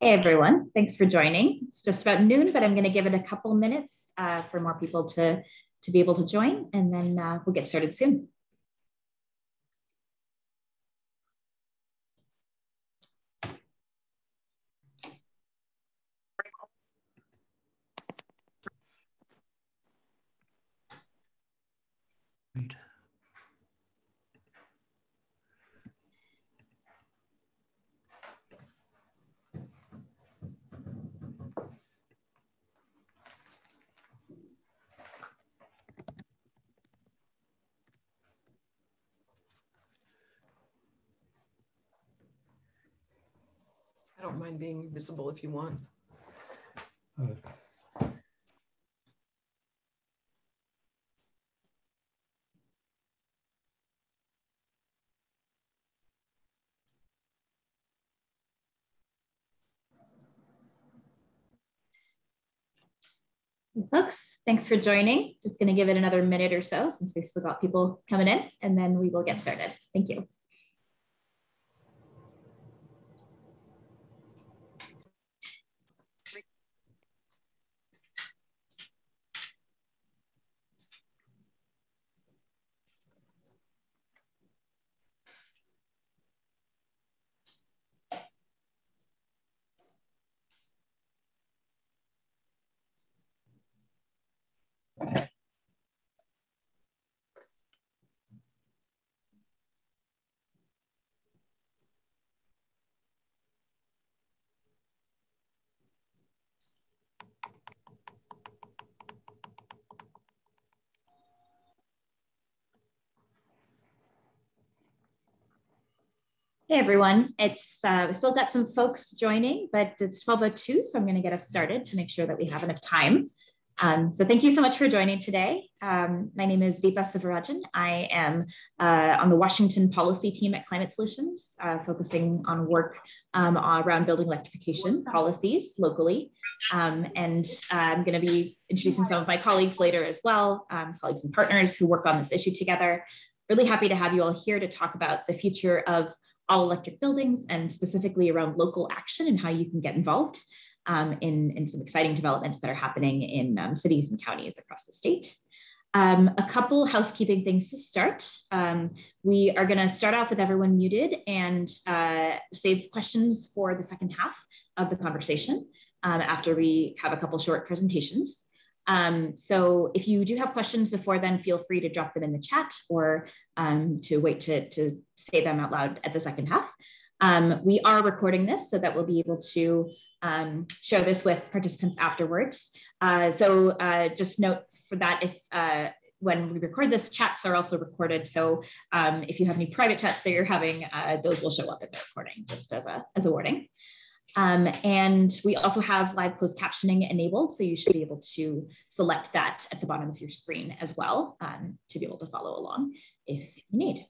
Hey everyone, thanks for joining. It's just about noon, but I'm going to give it a couple minutes uh, for more people to, to be able to join, and then uh, we'll get started soon. don't mind being visible if you want. Folks, thanks for joining. Just going to give it another minute or so since we've still got people coming in, and then we will get started. Thank you. Hey everyone, it's uh, we still got some folks joining, but it's 12:02, so I'm going to get us started to make sure that we have enough time. Um, so thank you so much for joining today. Um, my name is Deepa Sivarajan. I am uh, on the Washington policy team at Climate Solutions, uh, focusing on work um, around building electrification policies locally. Um, and uh, I'm going to be introducing some of my colleagues later as well, um, colleagues and partners who work on this issue together. Really happy to have you all here to talk about the future of all electric buildings and specifically around local action and how you can get involved um, in, in some exciting developments that are happening in um, cities and counties across the state. Um, a couple housekeeping things to start. Um, we are going to start off with everyone muted and uh, save questions for the second half of the conversation um, after we have a couple short presentations. Um, so if you do have questions before then, feel free to drop them in the chat or um, to wait to, to say them out loud at the second half. Um, we are recording this so that we'll be able to um, share this with participants afterwards. Uh, so uh, just note for that if uh, when we record this, chats are also recorded. So um, if you have any private chats that you're having, uh, those will show up in the recording just as a, as a warning. Um, and we also have live closed captioning enabled, so you should be able to select that at the bottom of your screen as well um, to be able to follow along if you need.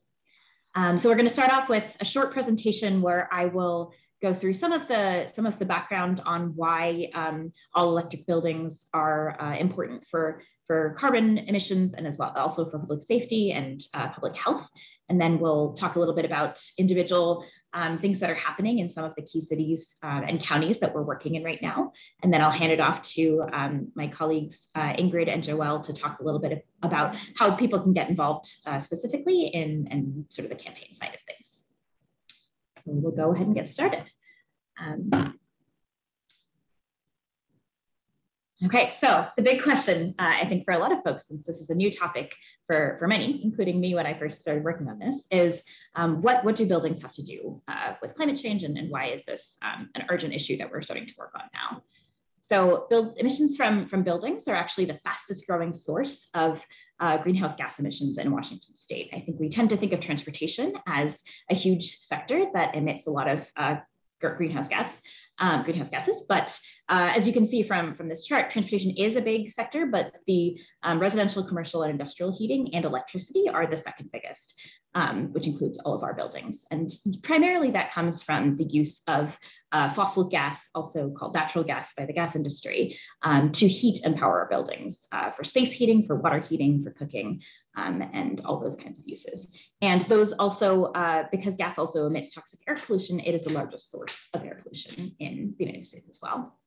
Um, so we're going to start off with a short presentation where I will go through some of the some of the background on why um, all electric buildings are uh, important for for carbon emissions and as well also for public safety and uh, public health. And then we'll talk a little bit about individual um, things that are happening in some of the key cities uh, and counties that we're working in right now. And then I'll hand it off to um, my colleagues, uh, Ingrid and Joelle, to talk a little bit about how people can get involved uh, specifically in, in sort of the campaign side of things. So we'll go ahead and get started. Um, Okay, so the big question, uh, I think for a lot of folks, since this is a new topic for, for many, including me when I first started working on this, is um, what, what do buildings have to do uh, with climate change and, and why is this um, an urgent issue that we're starting to work on now? So build, emissions from, from buildings are actually the fastest growing source of uh, greenhouse gas emissions in Washington state. I think we tend to think of transportation as a huge sector that emits a lot of uh, greenhouse gas, um, greenhouse gases. But uh, as you can see from, from this chart, transportation is a big sector, but the um, residential, commercial, and industrial heating and electricity are the second biggest, um, which includes all of our buildings. And primarily that comes from the use of uh, fossil gas, also called natural gas by the gas industry, um, to heat and power our buildings uh, for space heating, for water heating, for cooking, um, and all those kinds of uses. And those also, uh, because gas also emits toxic air pollution, it is the largest source of air pollution in the United States as well.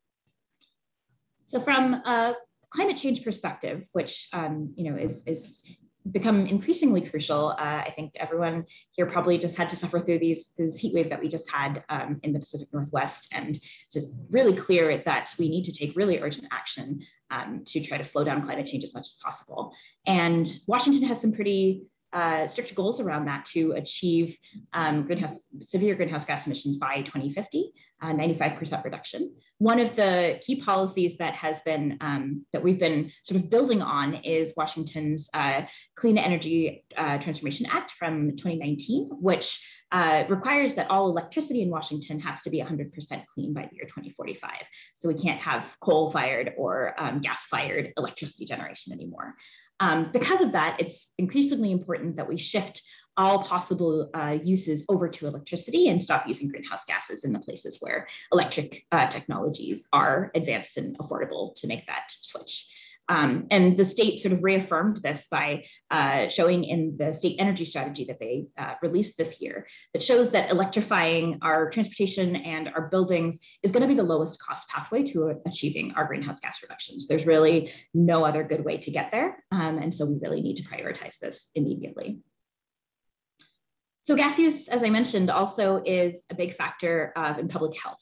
So from a climate change perspective, which um, you know is, is become increasingly crucial. Uh, I think everyone here probably just had to suffer through these this heat wave that we just had um, in the Pacific Northwest, and it's just really clear that we need to take really urgent action um, to try to slow down climate change as much as possible. And Washington has some pretty uh, strict goals around that to achieve um, greenhouse, severe greenhouse gas emissions by 2050, 95% uh, reduction. One of the key policies that has been um, that we've been sort of building on is Washington's uh, Clean Energy uh, Transformation Act from 2019, which uh, requires that all electricity in Washington has to be 100% clean by the year 2045. So we can't have coal-fired or um, gas-fired electricity generation anymore. Um, because of that, it's increasingly important that we shift all possible uh, uses over to electricity and stop using greenhouse gases in the places where electric uh, technologies are advanced and affordable to make that switch. Um, and the state sort of reaffirmed this by uh, showing in the state energy strategy that they uh, released this year that shows that electrifying our transportation and our buildings is going to be the lowest cost pathway to achieving our greenhouse gas reductions. There's really no other good way to get there. Um, and so we really need to prioritize this immediately. So gas use, as I mentioned, also is a big factor of in public health.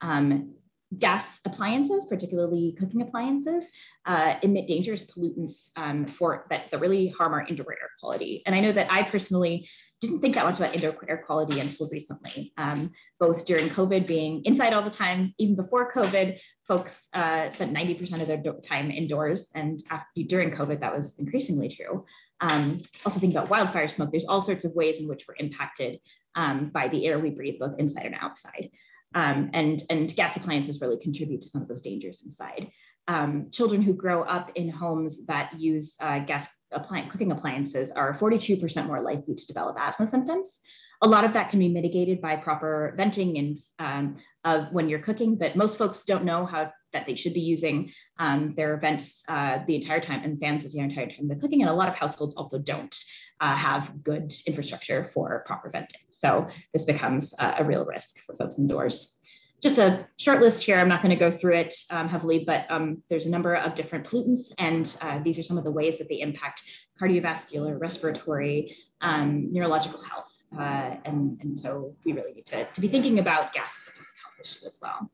Um, gas appliances, particularly cooking appliances, uh, emit dangerous pollutants um, for that, that really harm our indoor air quality. And I know that I personally didn't think that much about indoor air quality until recently, um, both during COVID being inside all the time, even before COVID, folks uh, spent 90% of their time indoors. And after, during COVID, that was increasingly true. Um, also think about wildfire smoke. There's all sorts of ways in which we're impacted um, by the air we breathe, both inside and outside. Um, and, and gas appliances really contribute to some of those dangers inside. Um, children who grow up in homes that use uh, gas appliance, cooking appliances are 42% more likely to develop asthma symptoms. A lot of that can be mitigated by proper venting and um, when you're cooking, but most folks don't know how that they should be using um, their vents uh, the entire time and fans the entire time they're cooking. And a lot of households also don't uh, have good infrastructure for proper venting. So this becomes a real risk for folks indoors. Just a short list here. I'm not going to go through it um, heavily, but um, there's a number of different pollutants, and uh, these are some of the ways that they impact cardiovascular, respiratory, um, neurological health. Uh, and, and so we really need to, to be thinking about gas as a public health issue as well.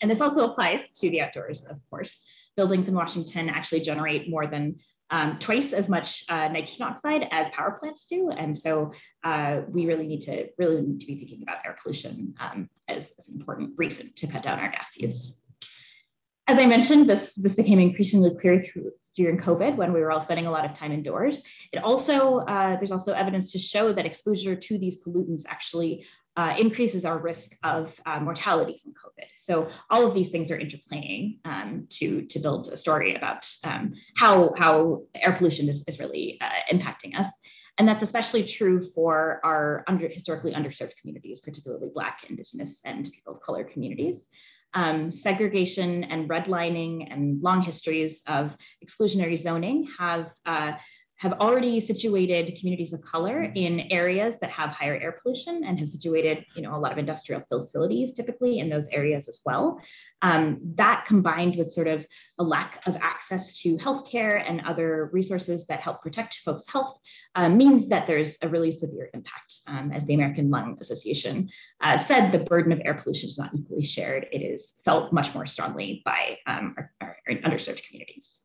And this also applies to the outdoors, of course. Buildings in Washington actually generate more than um, twice as much uh, nitrogen oxide as power plants do. And so uh, we really need to really need to be thinking about air pollution um, as, as, an important reason to cut down our gas use. As I mentioned, this, this became increasingly clear through, during COVID when we were all spending a lot of time indoors. It also, uh, there's also evidence to show that exposure to these pollutants actually uh, increases our risk of uh, mortality from COVID. So all of these things are interplaying um, to, to build a story about um, how, how air pollution is, is really uh, impacting us. And that's especially true for our under, historically underserved communities, particularly Black, Indigenous, and people of color communities. Um, segregation and redlining and long histories of exclusionary zoning have uh, have already situated communities of color in areas that have higher air pollution and have situated you know a lot of industrial facilities typically in those areas as well. Um, that combined with sort of a lack of access to healthcare and other resources that help protect folks health uh, means that there's a really severe impact um, as the american lung association uh, said the burden of air pollution is not equally shared. It is felt much more strongly by um, our, our underserved communities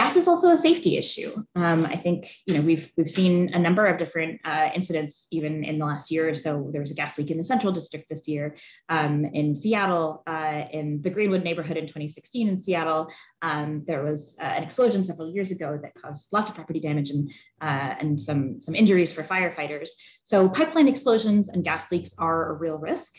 gas is also a safety issue. Um, I think you know we've we've seen a number of different uh, incidents even in the last year or so. There was a gas leak in the Central District this year, um, in Seattle, uh, in the Greenwood neighborhood in 2016 in Seattle. Um, there was uh, an explosion several years ago that caused lots of property damage and uh, and some some injuries for firefighters. So pipeline explosions and gas leaks are a real risk.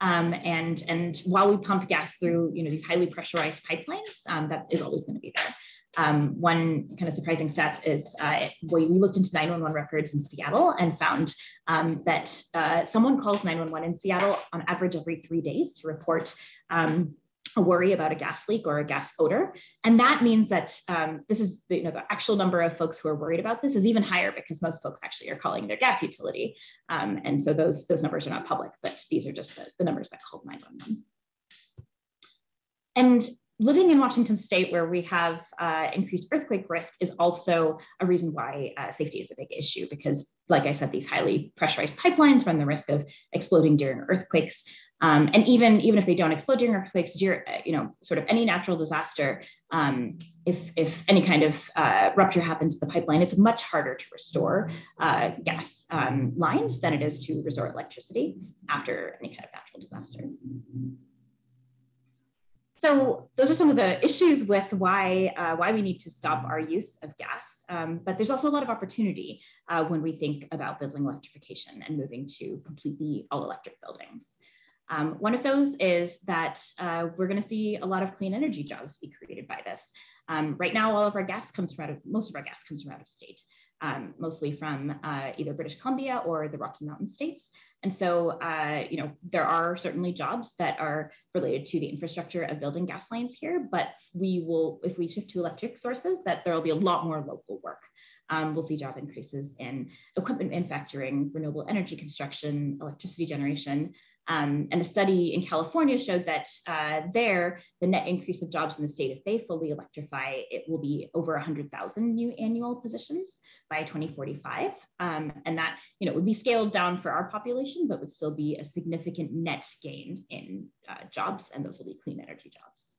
Um, and and while we pump gas through you know these highly pressurized pipelines, um, that is always going to be there. Um, one kind of surprising stats is uh, we, looked into 911 records in Seattle and found um, that uh, someone calls 911 in Seattle on average every three days to report um, a worry about a gas leak or a gas odor. And that means that um, this is the, you know, the actual number of folks who are worried about this is even higher because most folks actually are calling their gas utility. Um, and so those, those numbers are not public, but these are just the, the numbers that called 911. And living in Washington state where we have uh, increased earthquake risk is also a reason why uh, safety is a big issue because like I said, these highly pressurized pipelines run the risk of exploding during earthquakes. Um, and even, even if they don't explode during earthquakes, uh, you know, sort of any natural disaster, um, if, if any kind of uh, rupture happens to the pipeline, it's much harder to restore uh, gas um, lines than it is to restore electricity after any kind of natural disaster. So those are some of the issues with why, uh, why we need to stop our use of gas. Um, but there's also a lot of opportunity uh, when we think about building electrification and moving to completely all electric buildings. Um, one of those is that uh, we're going to see a lot of clean energy jobs be created by this. Um, right now, all of our gas comes from out of, most of our gas comes from out of state, um, mostly from uh, either British Columbia or the Rocky Mountain states. And so, uh, you know, there are certainly jobs that are related to the infrastructure of building gas lines here, but we will, if we shift to electric sources, that there will be a lot more local work. Um, we'll see job increases in equipment manufacturing, renewable energy construction, electricity generation, um, and a study in California showed that uh, there, the net increase of jobs in the state, if they fully electrify, it will be over 100,000 new annual positions by 2045. Um, and that you know, would be scaled down for our population, but would still be a significant net gain in uh, jobs, and those will be clean energy jobs.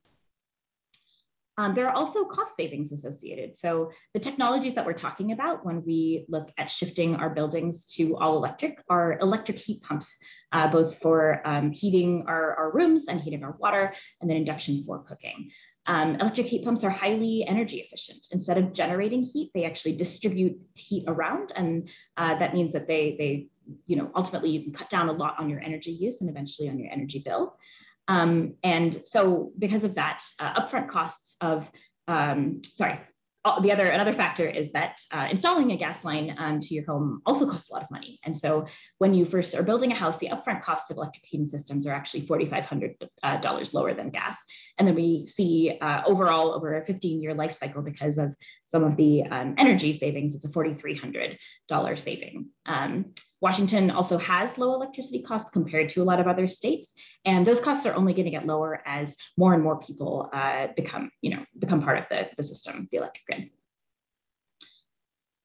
Um, there are also cost savings associated. So the technologies that we're talking about when we look at shifting our buildings to all electric are electric heat pumps, uh, both for um, heating our, our rooms and heating our water, and then induction for cooking. Um, electric heat pumps are highly energy efficient. Instead of generating heat, they actually distribute heat around. And uh, that means that they, they, you know, ultimately you can cut down a lot on your energy use and eventually on your energy bill. Um, and so because of that, uh, upfront costs of, um, sorry, the other another factor is that uh, installing a gas line um, to your home also costs a lot of money. And so when you first are building a house, the upfront cost of electric heating systems are actually $4,500 uh, lower than gas. And then we see uh, overall over a 15 year life cycle because of some of the um, energy savings, it's a $4,300 saving. Um, Washington also has low electricity costs compared to a lot of other states, and those costs are only going to get lower as more and more people uh, become, you know, become part of the, the system, the electric grid.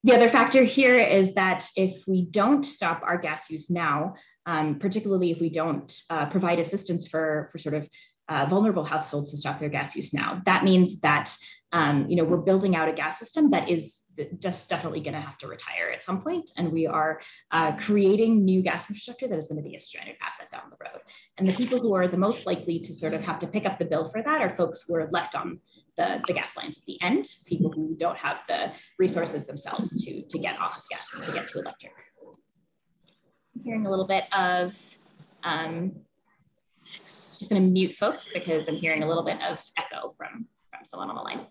The other factor here is that if we don't stop our gas use now, um, particularly if we don't uh, provide assistance for, for sort of uh, vulnerable households to stop their gas use now, that means that um, you know we're building out a gas system that is just definitely going to have to retire at some point, and we are uh, creating new gas infrastructure that is going to be a stranded asset down the road. And the people who are the most likely to sort of have to pick up the bill for that are folks who are left on the, the gas lines at the end, people who don't have the resources themselves to, to get off gas and to get to electric. I'm hearing a little bit of, um, just gonna mute folks because I'm hearing a little bit of echo from, from someone on the line.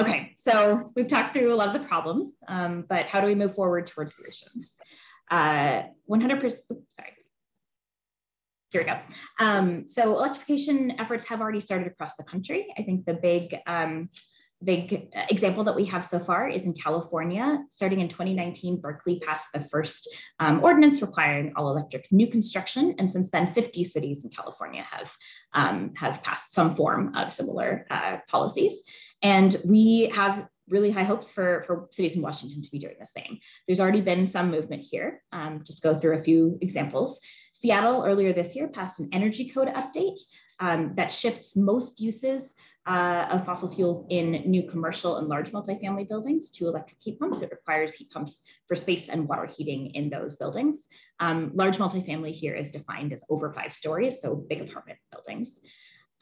Okay, so we've talked through a lot of the problems, um, but how do we move forward towards solutions? 100%, uh, sorry. Here we go. Um, so electrification efforts have already started across the country. I think the big um, big example that we have so far is in California. Starting in 2019, Berkeley passed the first um, ordinance requiring all electric new construction. And since then, 50 cities in California have, um, have passed some form of similar uh, policies. And we have really high hopes for, for cities in Washington to be doing the same. There's already been some movement here. Um, just go through a few examples. Seattle earlier this year passed an energy code update um, that shifts most uses uh, of fossil fuels in new commercial and large multifamily buildings to electric heat pumps. It requires heat pumps for space and water heating in those buildings. Um, large multifamily here is defined as over five stories, so big apartment buildings.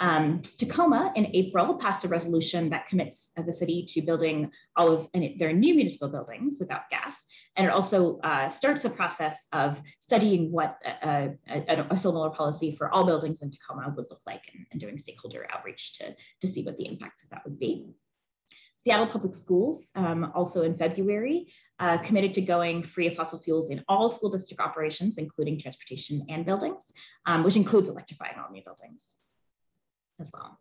Um, Tacoma in April passed a resolution that commits the city to building all of their new municipal buildings without gas. And it also uh, starts a process of studying what a, a, a, similar policy for all buildings in Tacoma would look like and, and doing stakeholder outreach to, to see what the impacts of that would be. Seattle Public Schools, um, also in February, uh, committed to going free of fossil fuels in all school district operations, including transportation and buildings, um, which includes electrifying all new buildings as well.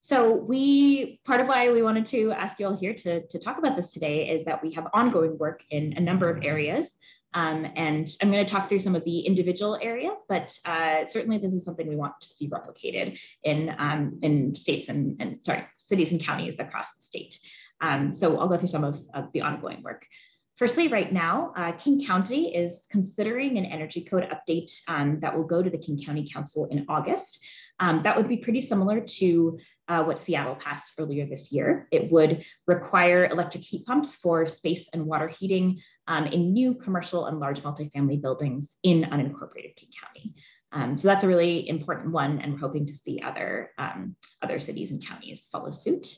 So we, part of why we wanted to ask you all here to, to talk about this today is that we have ongoing work in a number of areas. Um, and I'm going to talk through some of the individual areas, but uh, certainly this is something we want to see replicated in, um, in states and, and, sorry, cities and counties across the state. Um, so I'll go through some of, of the ongoing work. Firstly, right now, uh, King County is considering an energy code update um, that will go to the King County Council in August. Um, that would be pretty similar to uh, what Seattle passed earlier this year. It would require electric heat pumps for space and water heating um, in new commercial and large multifamily buildings in unincorporated King County. Um, so that's a really important one, and we're hoping to see other, um, other cities and counties follow suit.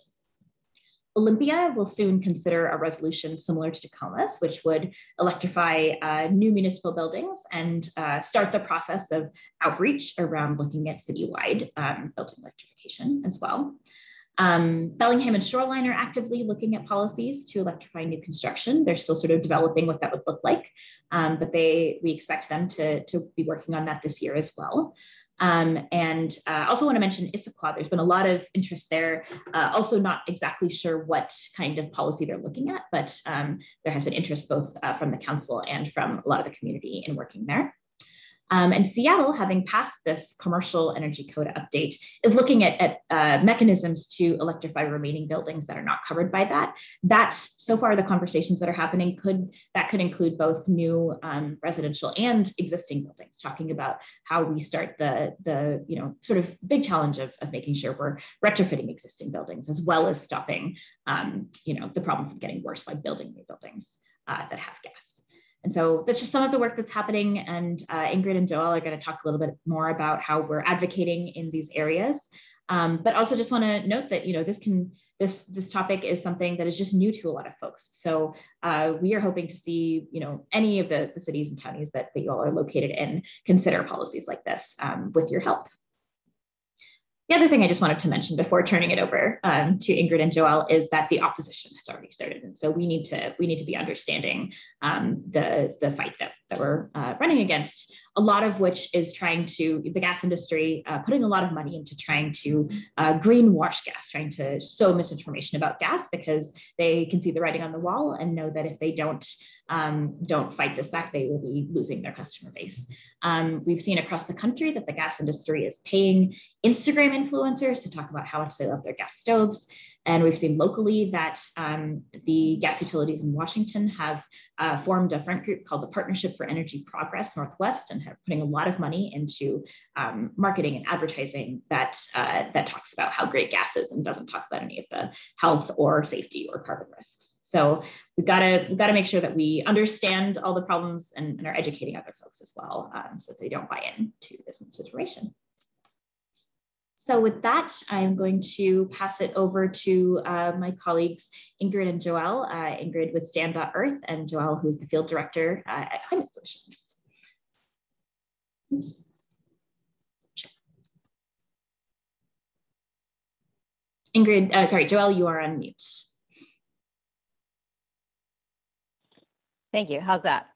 Olympia will soon consider a resolution similar to Tacoma's, which would electrify uh, new municipal buildings and uh, start the process of outreach around looking at citywide um, building electrification as well. Um, Bellingham and Shoreline are actively looking at policies to electrify new construction. They're still sort of developing what that would look like, um, but they we expect them to, to be working on that this year as well. Um, and I uh, also want to mention Issaquah. There's been a lot of interest there. Uh, also not exactly sure what kind of policy they're looking at, but um, there has been interest both uh, from the council and from a lot of the community in working there. Um, and Seattle, having passed this commercial energy code update, is looking at, at uh, mechanisms to electrify remaining buildings that are not covered by that. That so far the conversations that are happening could that could include both new um, residential and existing buildings, talking about how we start the the you know sort of big challenge of, of making sure we're retrofitting existing buildings as well as stopping um, you know the problem from getting worse by building new buildings uh, that have gas. And so that's just some of the work that's happening. And uh, Ingrid and Joelle are going to talk a little bit more about how we're advocating in these areas. Um, but also just want to note that, you know, this can, this, this topic is something that is just new to a lot of folks. So uh, we are hoping to see, you know, any of the, the cities and counties that, that you all are located in consider policies like this um, with your help. The other thing I just wanted to mention before turning it over um, to Ingrid and Joelle is that the opposition has already started, and so we need to we need to be understanding um, the the fight that that we're uh, running against. A lot of which is trying to the gas industry uh, putting a lot of money into trying to uh, greenwash gas, trying to sow misinformation about gas because they can see the writing on the wall and know that if they don't um, don't fight this back, they will be losing their customer base. Um, we've seen across the country that the gas industry is paying Instagram influencers to talk about how much they love their gas stoves. And we've seen locally that um, the gas utilities in Washington have uh, formed a front group called the Partnership for Energy Progress Northwest and have putting a lot of money into um, marketing and advertising that, uh, that talks about how great gas is and doesn't talk about any of the health or safety or carbon risks. So we've got to we've got to make sure that we understand all the problems and, and are educating other folks as well, um, so they don't buy into this situation. So with that, I'm going to pass it over to uh, my colleagues, Ingrid and Joelle. Uh, Ingrid with Stand.Earth and Joelle, who's the field director uh, at Climate Solutions. Ingrid, uh, sorry, Joelle, you are on mute. Thank you. How's that?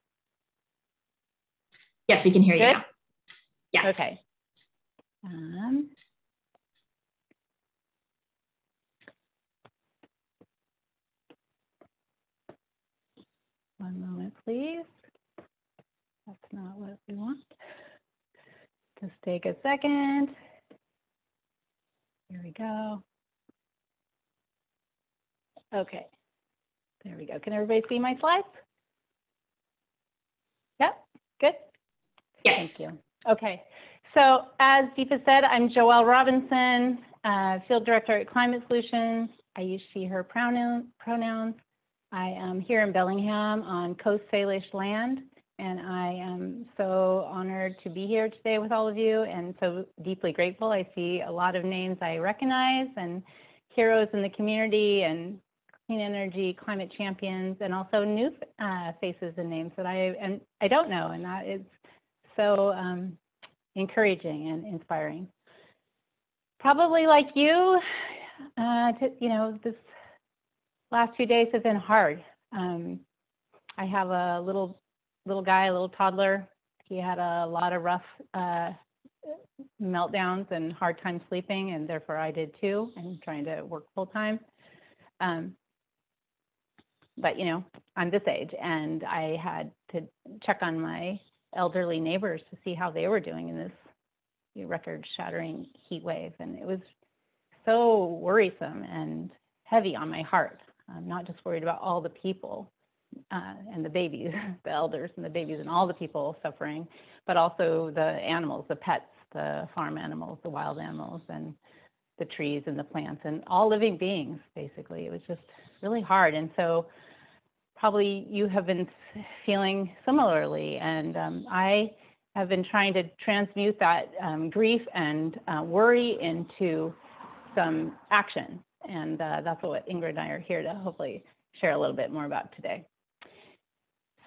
Yes, we can hear Good? you now. Yeah. Okay. Um, one moment, please. That's not what we want. Just take a second. Here we go. Okay. There we go. Can everybody see my slides? Yep, good. Yes. Thank you. Okay, so as Deepa said, I'm Joelle Robinson, uh, Field Director at Climate Solutions. I use she, her pronoun, pronouns. I am here in Bellingham on Coast Salish land, and I am so honored to be here today with all of you and so deeply grateful. I see a lot of names I recognize and heroes in the community and clean energy climate champions and also new uh, faces and names that I and I don't know, and that is so um, encouraging and inspiring. Probably like you, uh, to, you know, this last few days have been hard. Um, I have a little, little guy, a little toddler. He had a lot of rough, uh, meltdowns and hard time sleeping, and therefore I did too, and trying to work full time. Um, but you know, I'm this age, and I had to check on my elderly neighbors to see how they were doing in this record-shattering heat wave, and it was so worrisome and heavy on my heart. I'm not just worried about all the people uh, and the babies, the elders and the babies, and all the people suffering, but also the animals, the pets, the farm animals, the wild animals, and the trees and the plants, and all living beings. Basically, it was just really hard, and so probably you have been feeling similarly, and um, I have been trying to transmute that um, grief and uh, worry into some action. And uh, that's what Ingrid and I are here to hopefully share a little bit more about today.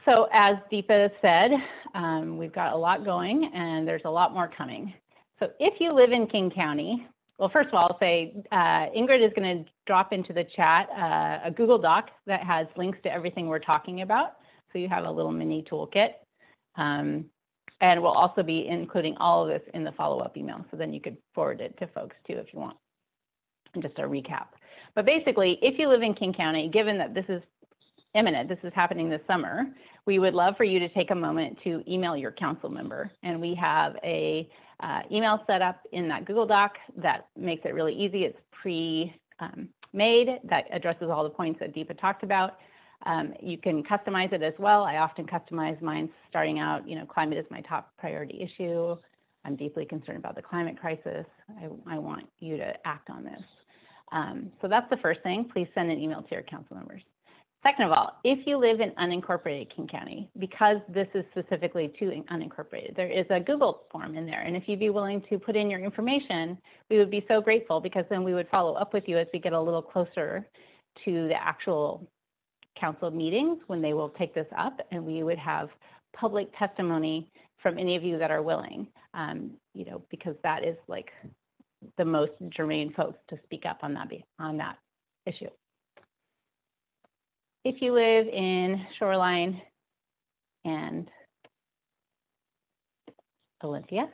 So as Deepa said, um, we've got a lot going and there's a lot more coming. So if you live in King County, well, first of all, I'll say uh, Ingrid is going to drop into the chat uh, a Google Doc that has links to everything we're talking about. So you have a little mini toolkit. Um, and we'll also be including all of this in the follow-up email. So then you could forward it to folks too if you want. Just a recap. But basically, if you live in King County, given that this is imminent, this is happening this summer, we would love for you to take a moment to email your council member. And we have a uh, email set up in that Google Doc that makes it really easy. It's pre-made um, that addresses all the points that Deepa talked about. Um, you can customize it as well. I often customize mine starting out, you know, climate is my top priority issue. I'm deeply concerned about the climate crisis. I, I want you to act on this. Um, so that's the first thing. Please send an email to your council members. Second of all, if you live in unincorporated King County, because this is specifically to unincorporated, there is a Google form in there. And if you'd be willing to put in your information, we would be so grateful because then we would follow up with you as we get a little closer to the actual council meetings when they will take this up and we would have public testimony from any of you that are willing, um, you know, because that is like the most germane folks to speak up on that, on that issue. If you live in Shoreline and Olympia,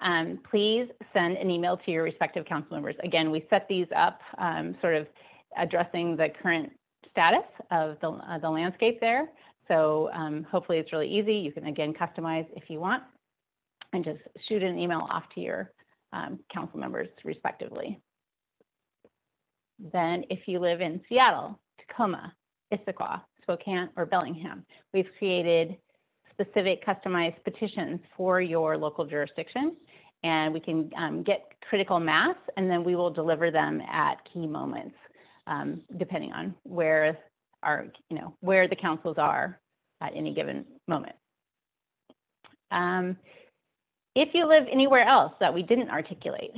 um, please send an email to your respective council members. Again, we set these up um, sort of addressing the current status of the, uh, the landscape there. So um, hopefully it's really easy. You can again customize if you want and just shoot an email off to your um, council members respectively. Then if you live in Seattle, Tacoma, Issaquah, Spokane, or Bellingham, we've created specific customized petitions for your local jurisdiction and we can um, get critical mass and then we will deliver them at key moments um, depending on where our, you know, where the councils are at any given moment. Um, if you live anywhere else that we didn't articulate,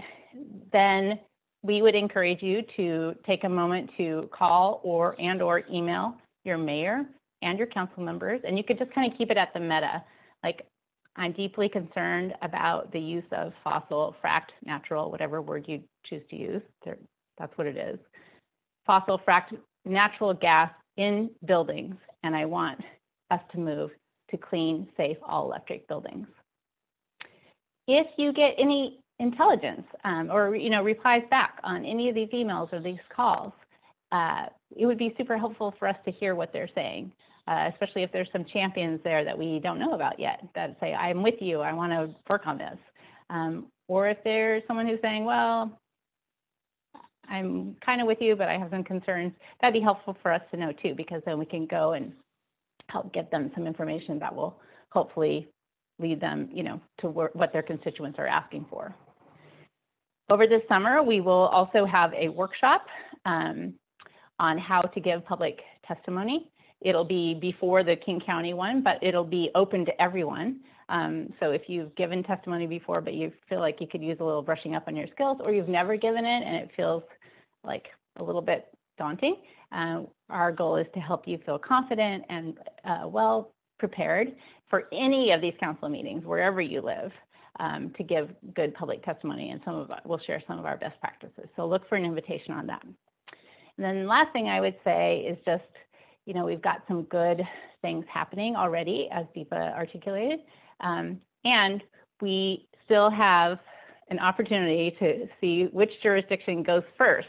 then we would encourage you to take a moment to call or and or email your mayor and your council members, and you could just kind of keep it at the meta. Like, I'm deeply concerned about the use of fossil, fracked, natural, whatever word you choose to use. That's what it is fossil fracked natural gas in buildings, and I want us to move to clean, safe, all-electric buildings. If you get any intelligence um, or you know replies back on any of these emails or these calls, uh, it would be super helpful for us to hear what they're saying, uh, especially if there's some champions there that we don't know about yet that say, I'm with you, I want to work on this. Um, or if there's someone who's saying, well, I'm kind of with you, but I have some concerns. That'd be helpful for us to know too, because then we can go and help get them some information that will hopefully lead them, you know, to what their constituents are asking for. Over this summer, we will also have a workshop um, on how to give public testimony. It'll be before the King County one, but it'll be open to everyone. Um, so if you've given testimony before, but you feel like you could use a little brushing up on your skills, or you've never given it and it feels like a little bit daunting. Uh, our goal is to help you feel confident and uh, well prepared for any of these council meetings, wherever you live. um, to give good public testimony and some of we'll share some of our best practices. So look for an invitation on that. And then the last thing I would say is just, you know, we've got some good things happening already, as Deepa articulated, um, and we still have an opportunity to see which jurisdiction goes first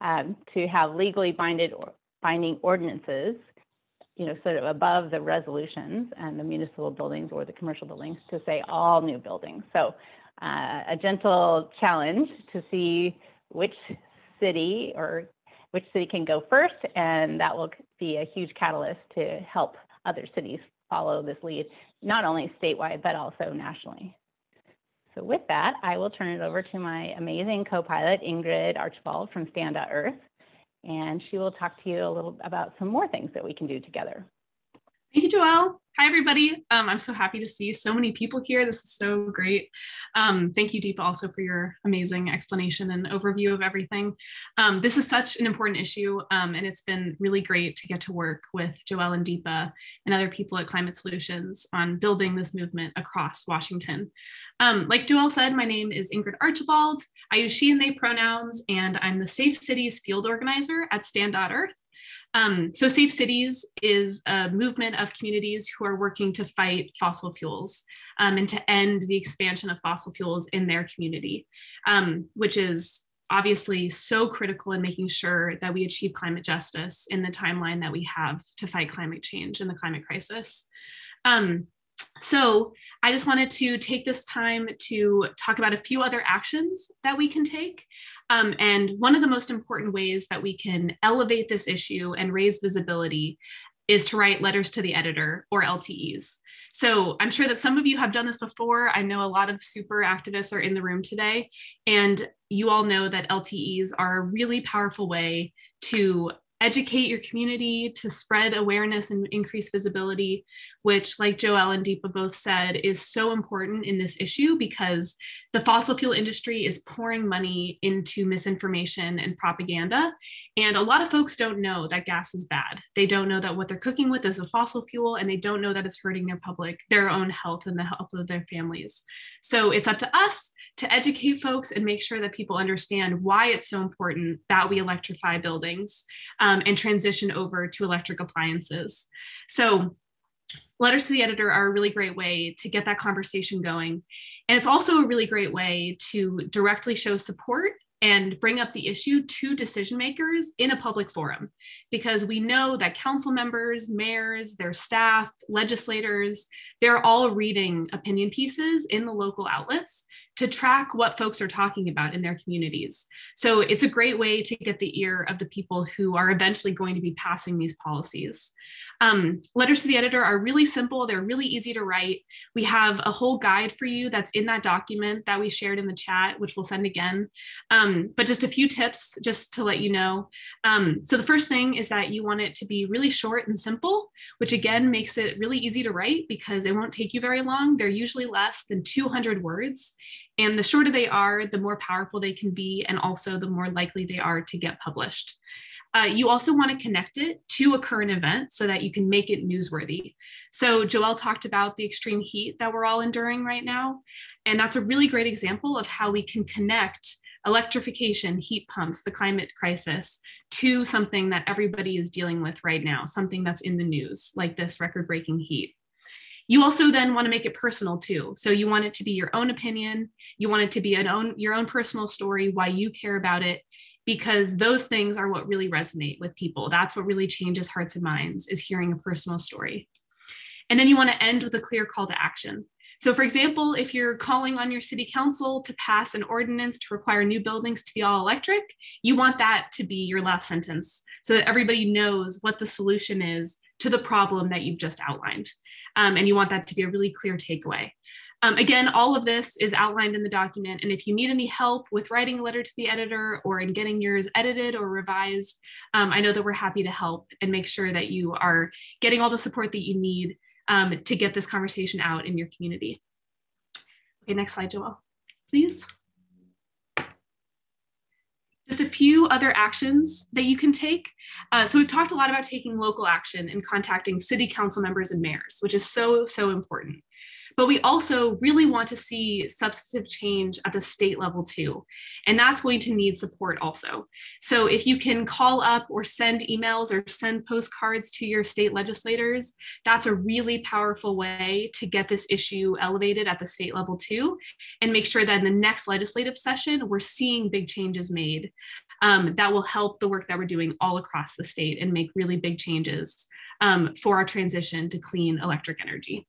um, to have legally binded or binding ordinances, you know, sort of above the resolutions and the municipal buildings or the commercial buildings to say all new buildings. So uh, a gentle challenge to see which city or which city can go first, and that will be a huge catalyst to help other cities follow this lead, not only statewide, but also nationally. So with that, I will turn it over to my amazing co-pilot, Ingrid Archibald from Stand.Earth, and she will talk to you a little about some more things that we can do together. Thank you, Joelle. Hi, everybody. Um, I'm so happy to see so many people here. This is so great. Um, thank you, Deepa, also for your amazing explanation and overview of everything. Um, this is such an important issue, um, and it's been really great to get to work with Joelle and Deepa and other people at Climate Solutions on building this movement across Washington. Um, like Joelle said, my name is Ingrid Archibald. I use she and they pronouns, and I'm the Safe Cities field organizer at Stand.Earth. Um, so Safe Cities is a movement of communities who are working to fight fossil fuels um, and to end the expansion of fossil fuels in their community, um, which is obviously so critical in making sure that we achieve climate justice in the timeline that we have to fight climate change and the climate crisis. Um, so I just wanted to take this time to talk about a few other actions that we can take. Um, and one of the most important ways that we can elevate this issue and raise visibility is to write letters to the editor or LTEs. So I'm sure that some of you have done this before. I know a lot of super activists are in the room today, and you all know that LTEs are a really powerful way to educate your community, to spread awareness and increase visibility, which, like Joelle and Deepa both said, is so important in this issue because the fossil fuel industry is pouring money into misinformation and propaganda. And a lot of folks don't know that gas is bad. They don't know that what they're cooking with is a fossil fuel, and they don't know that it's hurting their public, their own health, and the health of their families. So it's up to us to educate folks and make sure that people understand why it's so important that we electrify buildings um, and transition over to electric appliances. So letters to the editor are a really great way to get that conversation going. And it's also a really great way to directly show support and bring up the issue to decision makers in a public forum because we know that council members, mayors, their staff, legislators, they're all reading opinion pieces in the local outlets to track what folks are talking about in their communities. So it's a great way to get the ear of the people who are eventually going to be passing these policies. Um, letters to the editor are really simple. They're really easy to write. We have a whole guide for you that's in that document that we shared in the chat, which we'll send again. Um, but just a few tips just to let you know. Um, so the first thing is that you want it to be really short and simple, which again makes it really easy to write because it won't take you very long. They're usually less than 200 words. And the shorter they are, the more powerful they can be, and also the more likely they are to get published. Uh, you also want to connect it to a current event so that you can make it newsworthy. So Joelle talked about the extreme heat that we're all enduring right now. And that's a really great example of how we can connect electrification, heat pumps, the climate crisis to something that everybody is dealing with right now, something that's in the news, like this record breaking heat. You also then want to make it personal too. So you want it to be your own opinion. You want it to be an own, your own personal story, why you care about it, because those things are what really resonate with people. That's what really changes hearts and minds is hearing a personal story. And then you want to end with a clear call to action. So for example, if you're calling on your city council to pass an ordinance to require new buildings to be all electric, you want that to be your last sentence so that everybody knows what the solution is to the problem that you've just outlined. Um, and you want that to be a really clear takeaway. Um, again, all of this is outlined in the document. And if you need any help with writing a letter to the editor or in getting yours edited or revised, um, I know that we're happy to help and make sure that you are getting all the support that you need um, to get this conversation out in your community. Okay, next slide, Joelle, please. Just a few other actions that you can take. Uh, so we've talked a lot about taking local action and contacting city council members and mayors, which is so, so important. But we also really want to see substantive change at the state level too. And that's going to need support also. So if you can call up or send emails or send postcards to your state legislators, that's a really powerful way to get this issue elevated at the state level too, and make sure that in the next legislative session, we're seeing big changes made. Um, that will help the work that we're doing all across the state and make really big changes um, for our transition to clean electric energy.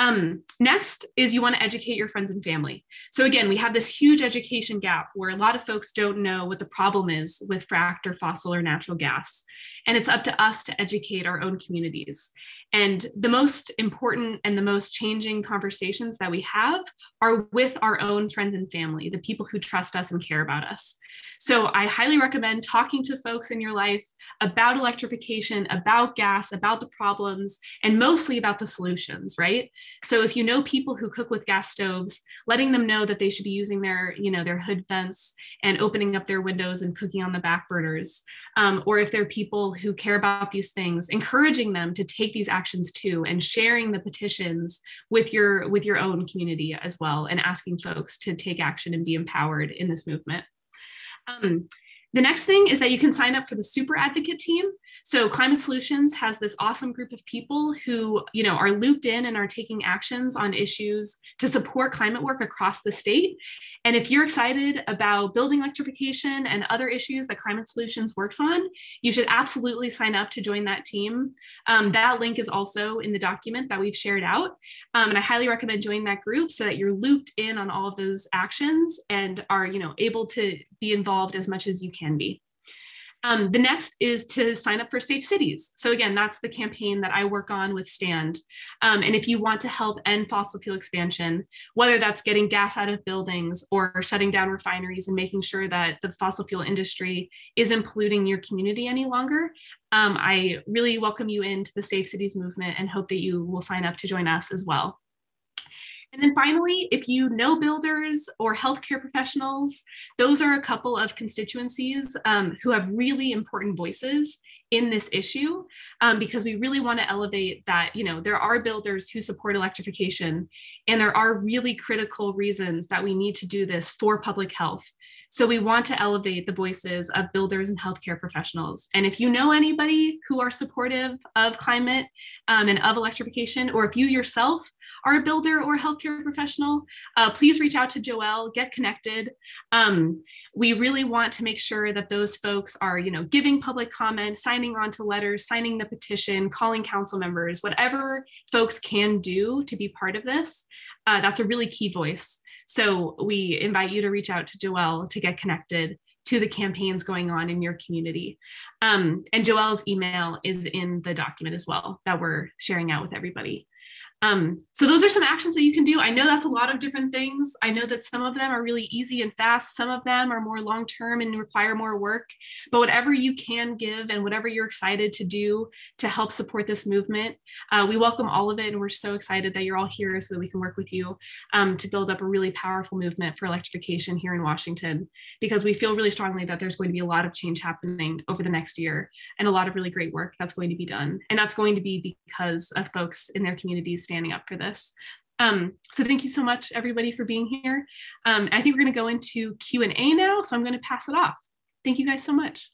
Um, next is you want to educate your friends and family. So again, we have this huge education gap where a lot of folks don't know what the problem is with fracked or fossil or natural gas. And it's up to us to educate our own communities. And the most important and the most changing conversations that we have are with our own friends and family, the people who trust us and care about us. So I highly recommend talking to folks in your life about electrification, about gas, about the problems, and mostly about the solutions, right? So if you know people who cook with gas stoves, letting them know that they should be using their, you know, their hood vents and opening up their windows and cooking on the back burners. Um, or if there are people who care about these things, encouraging them to take these actions too and sharing the petitions with your with your own community as well and asking folks to take action and be empowered in this movement. Um, the next thing is that you can sign up for the super advocate team. So Climate Solutions has this awesome group of people who, you know, are looped in and are taking actions on issues to support climate work across the state. And if you're excited about building electrification and other issues that Climate Solutions works on, you should absolutely sign up to join that team. Um, that link is also in the document that we've shared out. Um, and I highly recommend joining that group so that you're looped in on all of those actions and are, you know, able to be involved as much as you can be. Um, the next is to sign up for Safe Cities. So again, that's the campaign that I work on with Stand. Um, and if you want to help end fossil fuel expansion, whether that's getting gas out of buildings or shutting down refineries and making sure that the fossil fuel industry isn't polluting your community any longer, um, I really welcome you into the Safe Cities movement and hope that you will sign up to join us as well. And then finally, if you know builders or healthcare professionals, those are a couple of constituencies um, who have really important voices in this issue um, because we really want to elevate that you know there are builders who support electrification and there are really critical reasons that we need to do this for public health so we want to elevate the voices of builders and healthcare professionals and if you know anybody who are supportive of climate um, and of electrification or if you yourself are a builder or healthcare professional, uh, please reach out to Joelle, get connected. Um, we really want to make sure that those folks are, you know, giving public comment, signing on to letters, signing the petition, calling council members, whatever folks can do to be part of this. Uh, that's a really key voice. So we invite you to reach out to Joelle to get connected to the campaigns going on in your community. Um, and Joelle's email is in the document as well that we're sharing out with everybody. Um, so those are some actions that you can do. I know that's a lot of different things. I know that some of them are really easy and fast. Some of them are more long-term and require more work, but whatever you can give and whatever you're excited to do to help support this movement, uh, we welcome all of it. And we're so excited that you're all here so that we can work with you um, to build up a really powerful movement for electrification here in Washington, because we feel really strongly that there's going to be a lot of change happening over the next year and a lot of really great work that's going to be done. And that's going to be because of folks in their communities standing up for this. Um, so thank you so much, everybody, for being here. Um, I think we're going to go into Q&A now, so I'm going to pass it off. Thank you guys so much.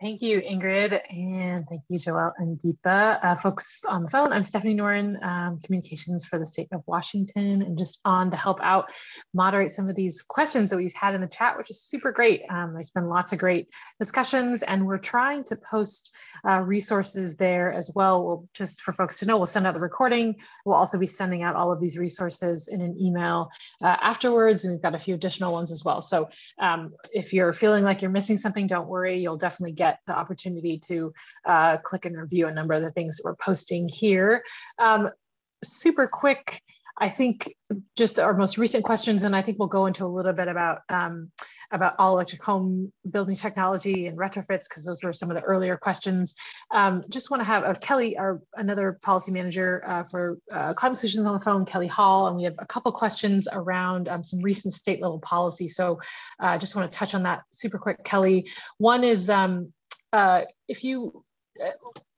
Thank you, Ingrid, and thank you, Joelle and Deepa. Uh, folks on the phone, I'm Stephanie Noren, um, Communications for the State of Washington, and just on to help out moderate some of these questions that we've had in the chat, which is super great. Um, there's been lots of great discussions, and we're trying to post uh, resources there as well. We'll just for folks to know, we'll send out the recording. We'll also be sending out all of these resources in an email uh, afterwards, and we've got a few additional ones as well. So um, if you're feeling like you're missing something, don't worry, you'll definitely get the opportunity to uh, click and review a number of the things that we're posting here. Um, super quick, I think just our most recent questions, and I think we'll go into a little bit about um, about all electric home building technology and retrofits because those were some of the earlier questions. Um, just want to have uh, Kelly, our another policy manager uh, for uh, climate solutions on the phone, Kelly Hall, and we have a couple questions around um, some recent state level policy. So I uh, just want to touch on that super quick, Kelly. One is um, uh, if you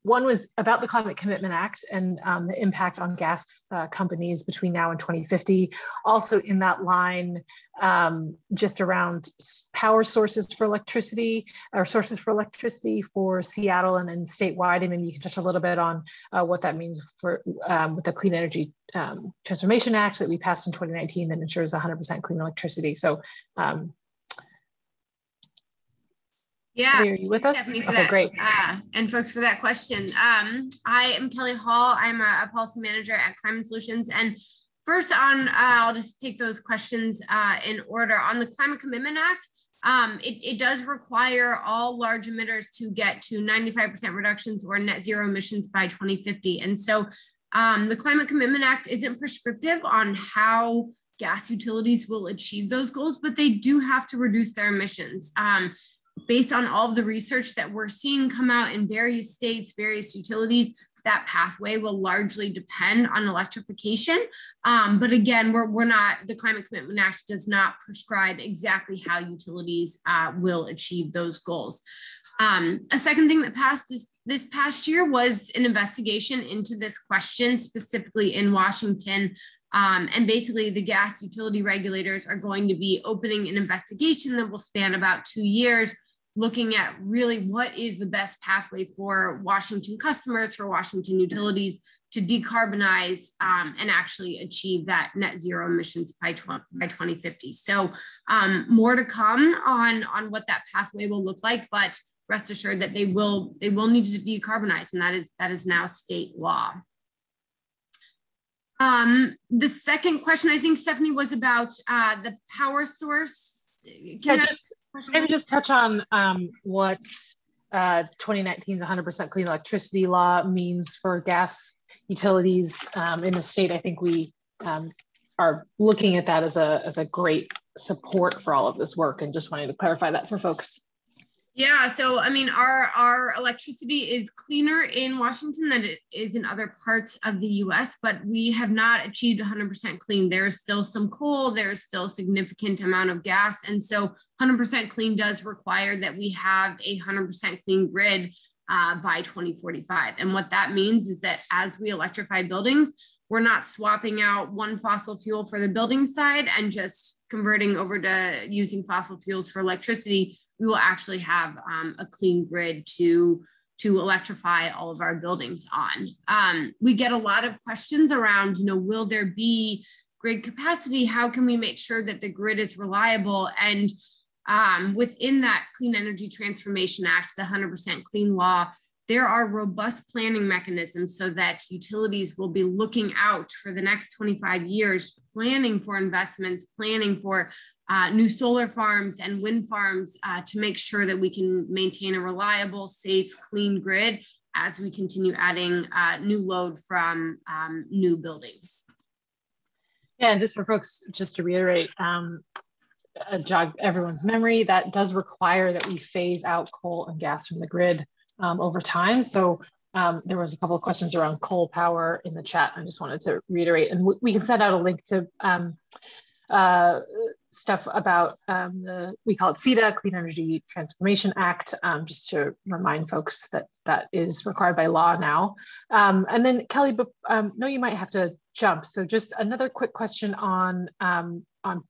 one was about the Climate Commitment Act and um, the impact on gas uh, companies between now and 2050. Also in that line, um, just around power sources for electricity or sources for electricity for Seattle and, and statewide. And maybe you can touch a little bit on uh, what that means for um, with the Clean Energy um, Transformation Act that we passed in 2019 that ensures 100% clean electricity. So yeah. Are you with us? Okay, that. great. Uh, and folks for that question. Um, I am Kelly Hall. I'm a, a, policy manager at Climate Solutions. And first on, uh, I'll just take those questions uh, in order. On the Climate Commitment Act, um, it, it, does require all large emitters to get to 95% reductions or net zero emissions by 2050. And so um, the Climate Commitment Act isn't prescriptive on how gas utilities will achieve those goals, but they do have to reduce their emissions. Um, based on all of the research that we're seeing come out in various states, various utilities, that pathway will largely depend on electrification. Um, but again, we're, we're not, the Climate Commitment Act does not prescribe exactly how utilities uh, will achieve those goals. Um, a second thing that passed this, this past year was an investigation into this question, specifically in Washington. Um, and basically, the gas utility regulators are going to be opening an investigation that will span about two years looking at really what is the best pathway for Washington customers, for Washington utilities to decarbonize um, and actually achieve that net zero emissions by, by 2050. So um, more to come on, on what that pathway will look like, but rest assured that they will they will need to decarbonize and that is that is now state law. Um, the second question I think Stephanie was about uh, the power source. Can yeah, I just Maybe just touch on um, what uh, 2019's 100% clean electricity law means for gas utilities um, in the state. I think we um, are looking at that as a, as a great support for all of this work and just wanted to clarify that for folks. Yeah, so I mean, our our electricity is cleaner in Washington than it is in other parts of the U.S., but we have not achieved 100% clean. There is still some coal, there is still a significant amount of gas, and so 100% clean does require that we have a 100% clean grid uh, by 2045. And what that means is that as we electrify buildings, we're not swapping out one fossil fuel for the building side and just converting over to using fossil fuels for electricity we will actually have um, a clean grid to to electrify all of our buildings on. Um, we get a lot of questions around, you know, will there be grid capacity? How can we make sure that the grid is reliable? And um, within that Clean Energy Transformation Act, the 100% clean law, there are robust planning mechanisms so that utilities will be looking out for the next 25 years, planning for investments, planning for uh, new solar farms and wind farms uh, to make sure that we can maintain a reliable, safe, clean grid as we continue adding uh, new load from um, new buildings. Yeah, and just for folks, just to reiterate, um, uh, jog everyone's memory, that does require that we phase out coal and gas from the grid um, over time. So um, there was a couple of questions around coal power in the chat. I just wanted to reiterate, and we can send out a link to um, uh, stuff about um, the, we call it CETA, Clean Energy Transformation Act, um, just to remind folks that that is required by law now. Um, and then Kelly, um, no, you might have to jump. So just another quick question on, um, on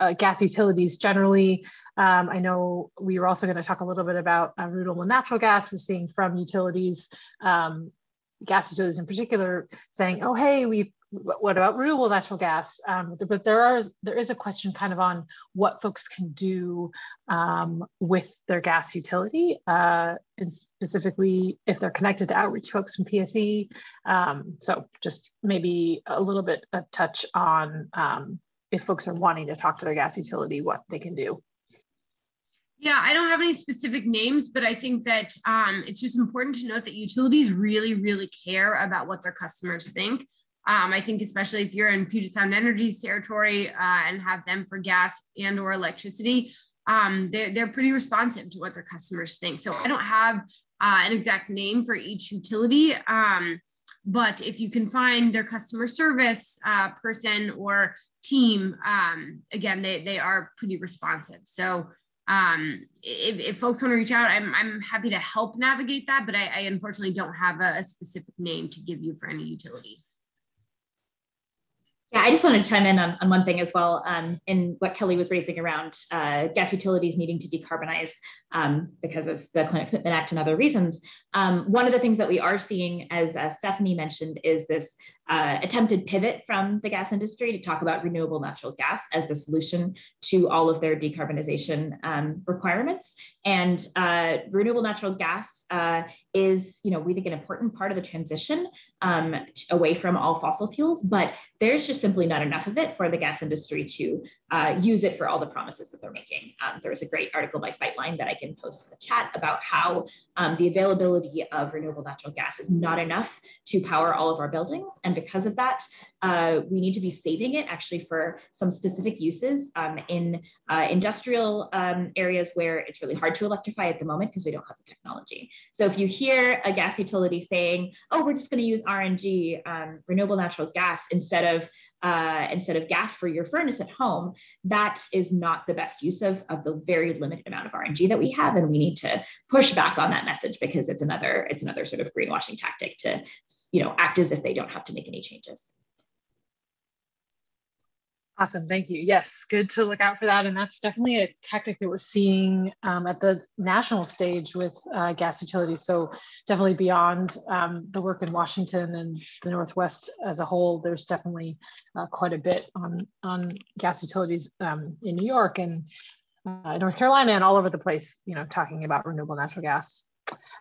uh, gas utilities generally. Um, I know we were also going to talk a little bit about uh, renewable natural gas. We're seeing from utilities, gas utilities in particular, saying, "Oh, hey, we what about renewable natural gas? Um, but there are there is a question kind of on what folks can do um, with their gas utility, uh, and specifically if they're connected to outreach folks from PSE. Um, so just maybe a little bit of touch on um, if folks are wanting to talk to their gas utility, what they can do. Yeah, I don't have any specific names, but I think that um, it's just important to note that utilities really, really care about what their customers think. Um, I think especially if you're in Puget Sound Energy's territory uh, and have them for gas and or electricity, um, they're, they're pretty responsive to what their customers think. So I don't have uh, an exact name for each utility, um, but if you can find their customer service uh, person or team, um, again, they, they are pretty responsive. So um, if, if folks want to reach out, I'm, I'm happy to help navigate that, but I, I unfortunately don't have a, a specific name to give you for any utility. Yeah, I just wanted to chime in on, on one thing as well um, in what Kelly was raising around uh, gas utilities needing to decarbonize um, because of the Climate Commitment Act and other reasons. Um, one of the things that we are seeing, as uh, Stephanie mentioned, is this uh, attempted pivot from the gas industry to talk about renewable natural gas as the solution to all of their decarbonization um, requirements. And uh, renewable natural gas uh, is, you know, we think an important part of the transition um, away from all fossil fuels, but there's just simply not enough of it for the gas industry to uh, use it for all the promises that they're making. Um, there was a great article by Sightline that I can post in the chat about how um, the availability of renewable natural gas is not enough to power all of our buildings. And because of that, uh, we need to be saving it actually for some specific uses um, in uh, industrial um, areas where it's really hard to electrify at the moment because we don't have the technology. So if you hear a gas utility saying, oh, we're just going to use RNG, um, renewable natural gas, instead of uh, instead of gas for your furnace at home, that is not the best use of, of the very limited amount of RNG that we have. And we need to push back on that message because it's another, it's another sort of greenwashing tactic to, you know, act as if they don't have to make any changes. Awesome, thank you. Yes, good to look out for that. And that's definitely a tactic that we're seeing um, at the national stage with uh, gas utilities. So definitely beyond um, the work in Washington and the Northwest as a whole, there's definitely uh, quite a bit on, on gas utilities um, in New York and uh, North Carolina and all over the place, you know, talking about renewable natural gas.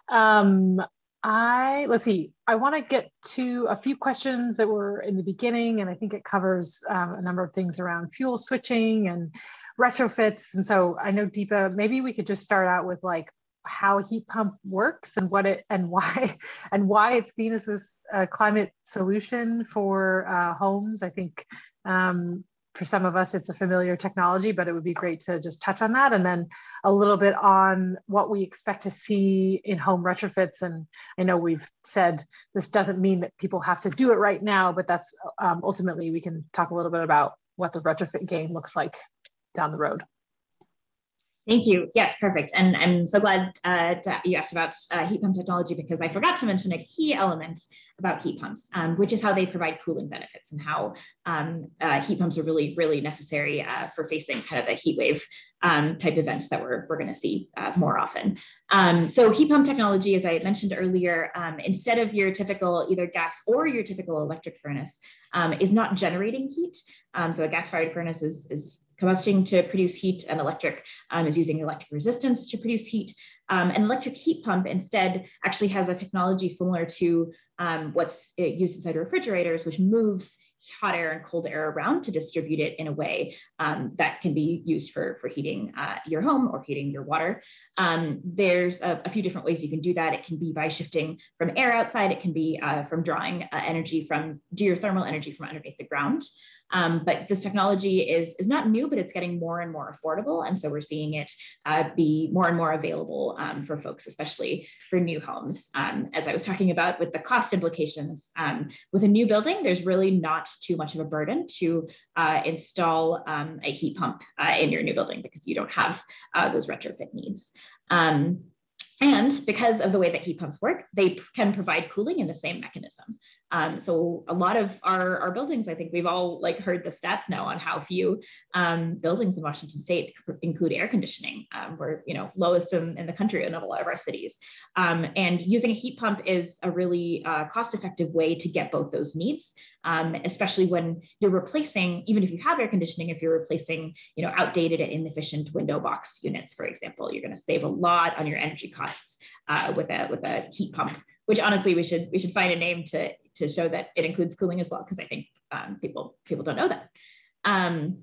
Um, I let's see. I want to get to a few questions that were in the beginning, and I think it covers um, a number of things around fuel switching and retrofits. And so I know Deepa, maybe we could just start out with like how heat pump works and what it and why and why it's seen as this uh, climate solution for uh, homes. I think um, for some of us, it's a familiar technology, but it would be great to just touch on that. And then a little bit on what we expect to see in home retrofits. And I know we've said this doesn't mean that people have to do it right now, but that's um, ultimately we can talk a little bit about what the retrofit game looks like down the road. Thank you. Yes, perfect. And I'm so glad uh, you asked about uh, heat pump technology because I forgot to mention a key element about heat pumps, um, which is how they provide cooling benefits and how um, uh, heat pumps are really, really necessary uh, for facing kind of the heat wave um, type events that we're, we're going to see uh, more often. Um, so heat pump technology, as I mentioned earlier, um, instead of your typical either gas or your typical electric furnace, um, is not generating heat. so a gas-fired furnace is, is combusting to produce heat and electric um, is using electric resistance to produce heat. Um, an electric heat pump instead actually has a technology similar to um, what's uh, used inside refrigerators, which moves hot air and cold air around to distribute it in a way um, that can be used for, for heating uh, your home or heating your water. Um, there's a, a, few different ways you can do that. It can be by shifting from air outside. It can be uh, from drawing uh, energy from geothermal energy from underneath the ground. Um, but this technology is, is not new, but it's getting more and more affordable. And so we're seeing it uh, be more and more available um, for folks, especially for new homes. Um, as I was talking about with the cost implications, um, with a new building, there's really not too much of a burden to uh, install um, a heat pump uh, in your new building because you don't have uh, those retrofit needs. Um, and because of the way that heat pumps work, they can provide cooling in the same mechanism. Um, so a lot of our, our buildings, I think we've all like heard the stats now on how few um, buildings in Washington state include air conditioning. Um, we're, you know, lowest in, in the country in a lot of our cities. Um, and using a heat pump is a really uh, cost-effective way to get both those needs, um, especially when you're replacing, even if you have air conditioning, if you're replacing, you know, outdated and inefficient window box units, for example, you're going to save a lot on your energy costs uh, with a with a heat pump which honestly we should we should find a name to to show that it includes cooling as well because I think um, people people don't know that. Um,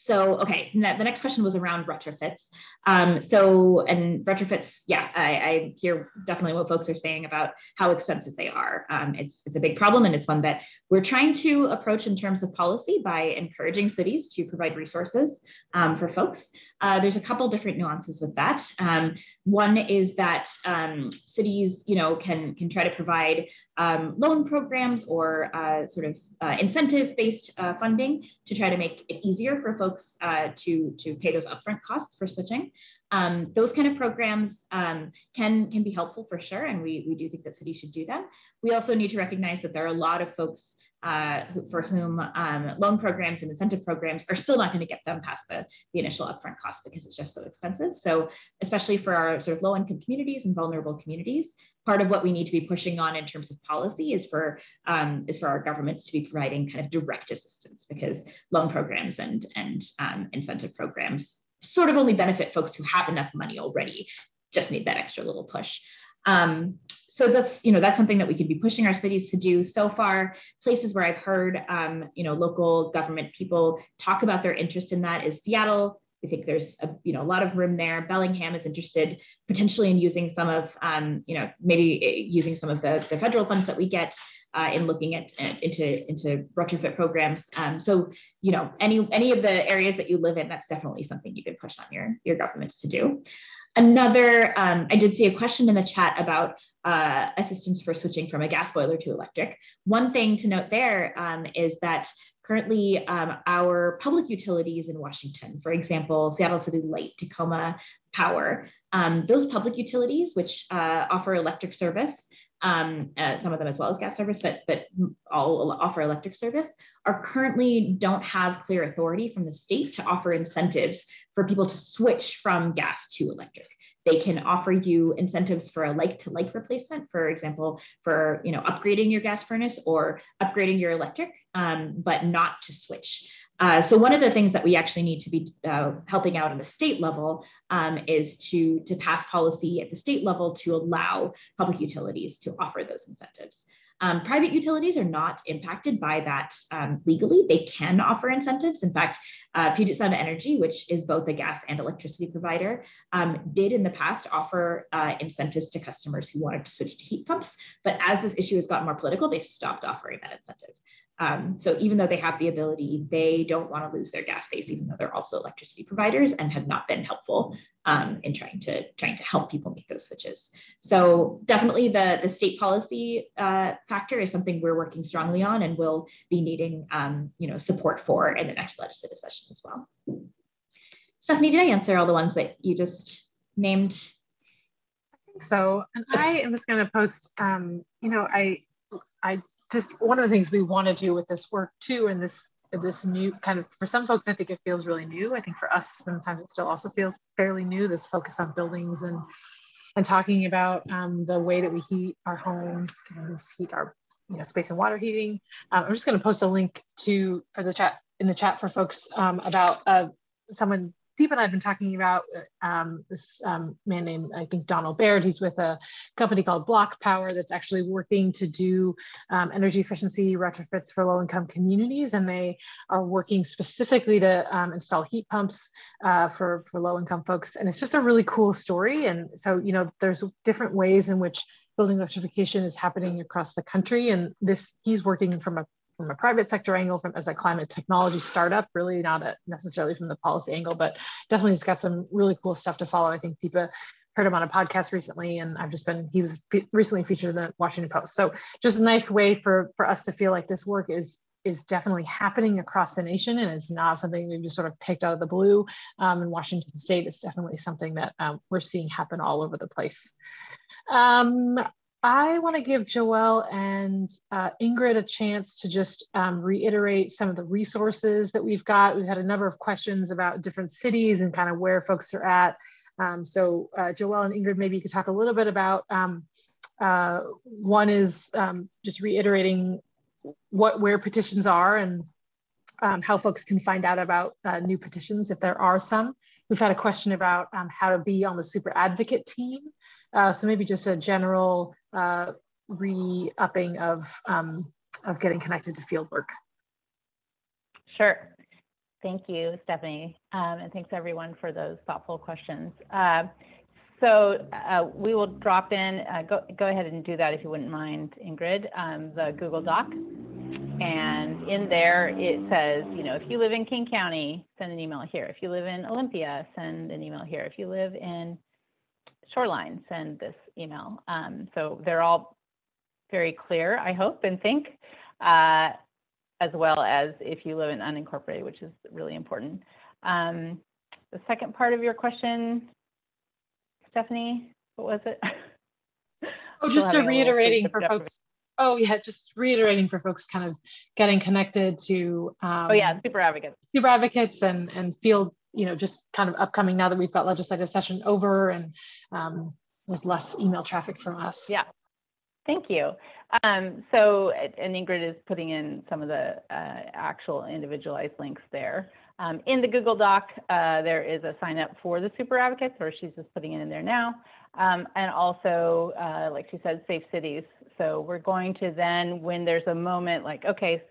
so, okay, the next question was around retrofits. Um, so, and retrofits, yeah, I, I, hear definitely what folks are saying about how expensive they are. Um, it's, it's a big problem, and it's one that we're trying to approach in terms of policy by encouraging cities to provide resources um, for folks. Uh, there's a couple different nuances with that. Um, one is that um, cities, you know, can can try to provide um, loan programs or uh, sort of uh, incentive-based uh, funding to try to make it easier for folks uh, to to pay those upfront costs for switching. Um, those kind of programs um, can can be helpful for sure, and we we do think that cities should do them. We also need to recognize that there are a lot of folks uh, for whom um, loan programs and incentive programs are still not going to get them past the, the initial upfront cost because it's just so expensive. So especially for our sort of low income communities and vulnerable communities, part of what we need to be pushing on in terms of policy is for um, is for our governments to be providing kind of direct assistance because loan programs and and um, incentive programs sort of only benefit folks who have enough money already just need that extra little push um, so that's you know that's something that we could be pushing our cities to do. So far places where i've heard um, you know local government people talk about their interest in that is seattle. We think there's a you know a lot of room there. Bellingham is interested potentially in using some of um, you know maybe eh, using some of the, the federal funds that we get uh, in looking at, at, into into retrofit programs. Um, so you know any any of the areas that you live in that's definitely something you could push on your your governments to do Another, um, I did see a question in the chat about uh, assistance for switching from a gas boiler to electric. One thing to note there um, is that currently um, our public utilities in Washington, for example, Seattle City Light, Tacoma Power, um, those public utilities which uh, offer electric service um, uh, some of them as well as gas service, but but all offer electric service, are currently don't have clear authority from the state to offer incentives for people to switch from gas to electric. They can offer you incentives for a like-to-like replacement, for example, for you know upgrading your gas furnace or upgrading your electric, um, but not to switch. Uh, so one of the things that we actually need to be uh, helping out on the state level um, is to, to pass policy at the state level to allow public utilities to offer those incentives. Um, private utilities are not impacted by that um, legally. They can offer incentives. In fact, uh, Puget Sound Energy, which is both a gas and electricity provider, um, did in the past offer uh, incentives to customers who wanted to switch to heat pumps. But as this issue has gotten more political, they stopped offering that incentive. Um, so even though they have the ability, they don't want to lose their gas base, even though they're also electricity providers and have not been helpful um, in trying to trying to help people make those switches. So definitely the the state policy uh, factor is something we're working strongly on and will be needing um, you know support for in the next legislative session as well. Stephanie, did I answer all the ones that you just named? I think so, and I am just going to post. Um, you know, I I just one of the things we want to do with this work too, and this this new kind of for some folks, I think it feels really new. I think for us, sometimes it still also feels fairly new. This focus on buildings and and talking about um, the way that we heat our homes and heat our you know space and water heating. Um, I'm just going to post a link to for the chat in the chat for folks um, about uh, someone Deepa and I have been talking about um, this um, man named, I think, Donnel Baird. He's with a company called BlocPower that's actually working to do um, energy efficiency retrofits for low income communities. And they are working specifically to um, install heat pumps uh, for, for low income folks. And it's just a really cool story. And so, you know, there's different ways in which building electrification is happening across the country. And this, he's working from a from a private sector angle, from as a climate technology startup, really not a, necessarily from the policy angle, but definitely he's got some really cool stuff to follow. I think Deepa heard him on a podcast recently, and I've just been he was recently featured in the Washington Post. So just a nice way for for us to feel like this work is is definitely happening across the nation and it's not something we've just sort of picked out of the blue um, in Washington state. It's definitely something that um, we're seeing happen all over the place. Um, I want to give Joelle and uh, Ingrid a chance to just um, reiterate some of the resources that we've got. We've had a number of questions about different cities and kind of where folks are at. Um, so uh, Joelle and Ingrid, maybe you could talk a little bit about, um, uh, one is um, just reiterating what where petitions are and um, how folks can find out about uh, new petitions if there are some. We've had a question about um, how to be on the super advocate team. Uh, so maybe just a general uh, re-upping of, um, of getting connected to fieldwork. Sure. Thank you, Stephanie. Um, and thanks everyone for those thoughtful questions. Uh, so uh, we will drop in, uh, go, go ahead and do that if you wouldn't mind, Ingrid, um, the Google Doc. and in there, it says, you know, if you live in King County, send an email here. If you live in Olympia, send an email here. If you live in Shoreline, send this email. Um, so they're all very clear, I hope and think, uh, as well as if you live in unincorporated, which is really important. Um, the second part of your question, Stephanie, what was it? Oh, just a reiterating for folks. Oh, yeah, just reiterating for folks kind of getting connected to um, Oh yeah, super advocates. super advocates and and field, you know, just kind of upcoming now that we've got legislative session over and um, there's less email traffic from us. Yeah. Thank you. Um, so, and Ingrid is putting in some of the uh, actual individualized links there. Um, in the Google Doc, uh, there is a sign up for the super advocates, or she's just putting it in there now. Um, and also, uh, like she said, safe cities. So we're going to then, when there's a moment like, okay,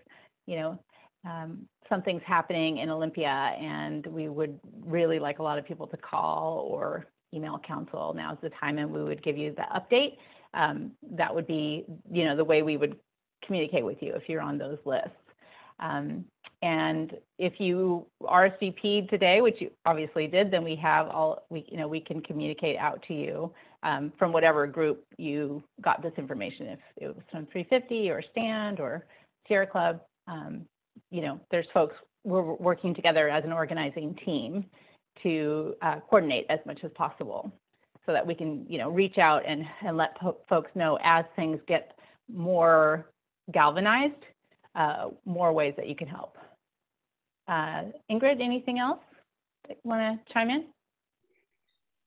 you know, um, something's happening in Olympia and we would really like a lot of people to call or email council, now's the time and we would give you the update. Um, that would be, you know, the way we would communicate with you if you're on those lists. Um, and if you RSVP'd today, which you obviously did, then we have all, we, you know, we can communicate out to you um, from whatever group you got this information. If it was from 350 or Stand or Sierra Club, um, you know, there's folks, we're working together as an organizing team to uh, coordinate as much as possible so that we can, you know, reach out and, and let po- folks know as things get more galvanized, uh, more ways that you can help. Uh, Ingrid, anything else? you Want to chime in?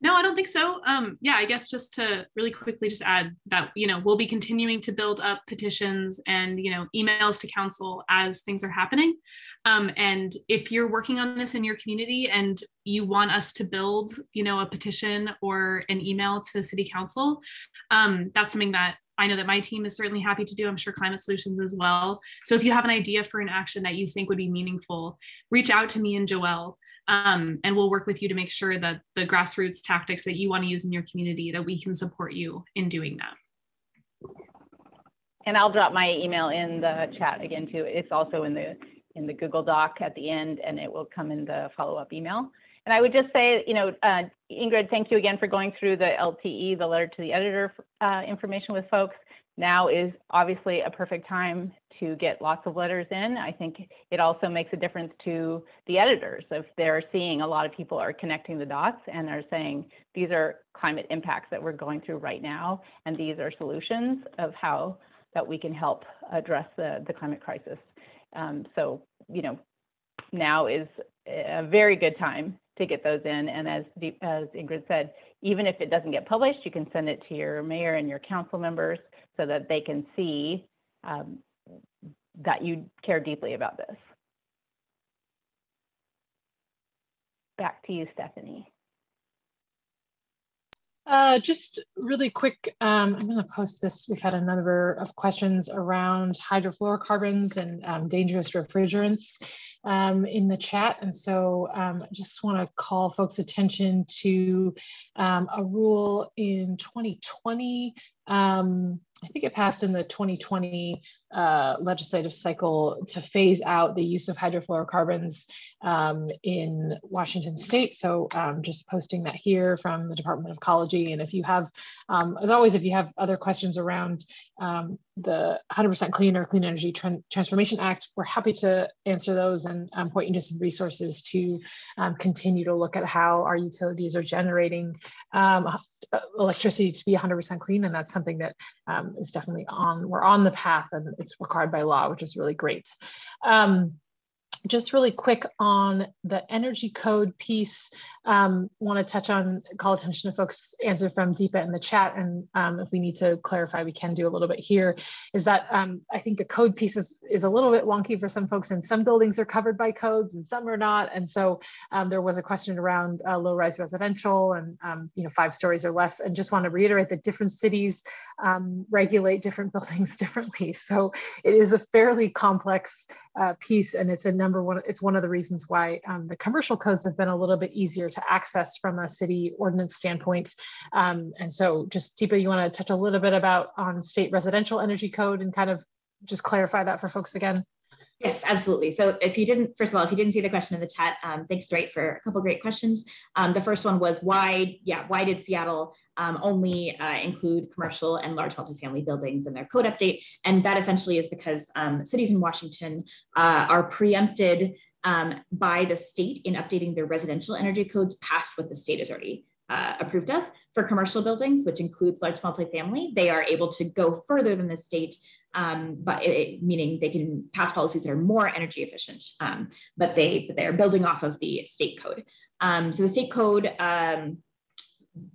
No, I don't think so. Um, yeah, I guess just to really quickly just add that, you know, we'll be continuing to build up petitions and, you know, emails to council as things are happening. Um, and if you're working on this in your community and you want us to build, you know, a petition or an email to city council, um, that's something that I know that my team is certainly happy to do. I'm sure Climate Solutions as well. So if you have an idea for an action that you think would be meaningful, reach out to me and Joelle um, and we'll work with you to make sure that the grassroots tactics that you want to use in your community that we can support you in doing that And I'll drop my email in the chat again too. It's also in the in the Google Doc at the end, and it will come in the follow-up email. And I would just say, you know, uh, Ingrid, thank you again for going through the LTE, the letter to the editor uh, information with folks. Now is obviously a perfect time to get lots of letters in. I think it also makes a difference to the editors if they're seeing a lot of people are connecting the dots and they're saying these are climate impacts that we're going through right now, and these are solutions of how that we can help address the, the climate crisis. Um, so, you know, now is a very good time to get those in. And as, as Ingrid said, even if it doesn't get published, you can send it to your mayor and your council members so that they can see um, that you care deeply about this. Back to you, Stephanie. Uh, just really quick, um, I'm going to post this. We've had a number of questions around hydrofluorocarbons and um, dangerous refrigerants um, in the chat. And so um, I just want to call folks' attention to um, a rule in 2020. Um, I think it passed in the 2020 uh, legislative cycle to phase out the use of hydrofluorocarbons um, in Washington state. So um, just posting that here from the Department of Ecology. And if you have, um, as always, if you have other questions around um, the 100% Clean or Clean Energy Tran Transformation Act, we're happy to answer those and um, point you to some resources to um, continue to look at how our utilities are generating electricity to be 100% clean. And that's something that is definitely on, we're on the path and it's required by law, which is really great. Um, just really quick on the energy code piece, um, want to touch on, call attention to folks' answer from Deepa in the chat. And um, if we need to clarify, we can do a little bit here, is that um, I think the code piece is, is a little bit wonky for some folks and some buildings are covered by codes and some are not. And so um, there was a question around uh, low rise residential and, um, you know, five stories or less. And just want to reiterate that different cities um, regulate different buildings differently. So it is a fairly complex uh, piece and it's a number one, it's one of the reasons why um, the commercial codes have been a little bit easier to access from a city ordinance standpoint. Um, and so just Deepa, you wanna touch a little bit about on state residential energy code and kind of just clarify that for folks again? Yes, absolutely. So if you didn't, first of all, if you didn't see the question in the chat, um, thanks Dwight for a couple great questions. Um, the first one was why, yeah, why did Seattle um, only uh, include commercial and large multifamily buildings in their code update? And that essentially is because um, cities in Washington uh, are preempted um, by the state in updating their residential energy codes past what the state has already uh, approved of. For commercial buildings, which includes large multifamily, they are able to go further than the state um, but it, meaning they can pass policies that are more energy efficient, um, but they but they're building off of the state code. Um, so the state code, um,